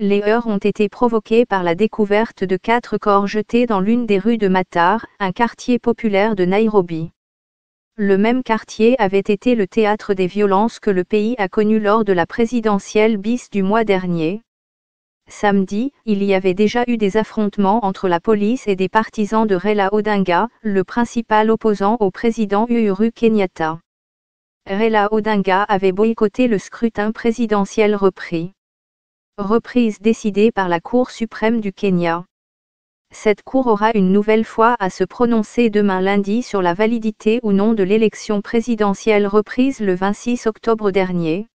Les heurts ont été provoqués par la découverte de quatre corps jetés dans l'une des rues de Matar, un quartier populaire de Nairobi. Le même quartier avait été le théâtre des violences que le pays a connues lors de la présidentielle bis du mois dernier. Samedi, il y avait déjà eu des affrontements entre la police et des partisans de Raila Odinga, le principal opposant au président Uhuru Kenyatta. Raila Odinga avait boycotté le scrutin présidentiel repris. Reprise décidée par la Cour suprême du Kenya cette Cour aura une nouvelle fois à se prononcer demain lundi sur la validité ou non de l'élection présidentielle reprise le 26 octobre dernier.